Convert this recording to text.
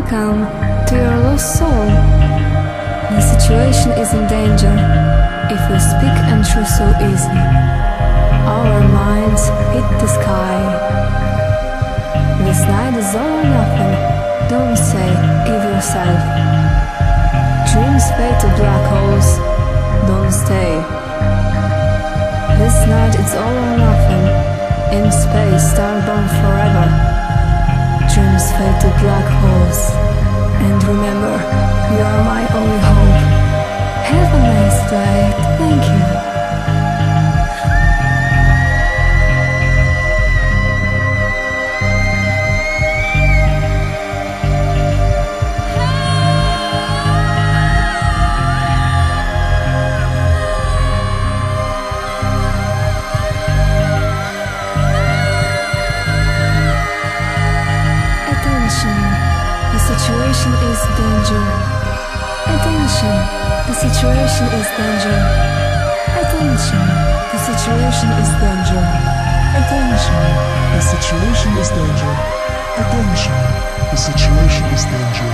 Welcome to your lost soul. The situation is in danger if we speak and true so easy. Our minds hit the sky. This night is all or nothing. Don't say, give yourself. Dreams fade to black holes. Don't stay. This night it's all or nothing. In space, starbound forever fade to black holes. And remember, you are my only hope. Situation is danger. Attention, the situation is danger. Attention, the situation is danger. Attention, the situation is danger. Attention, the situation is danger.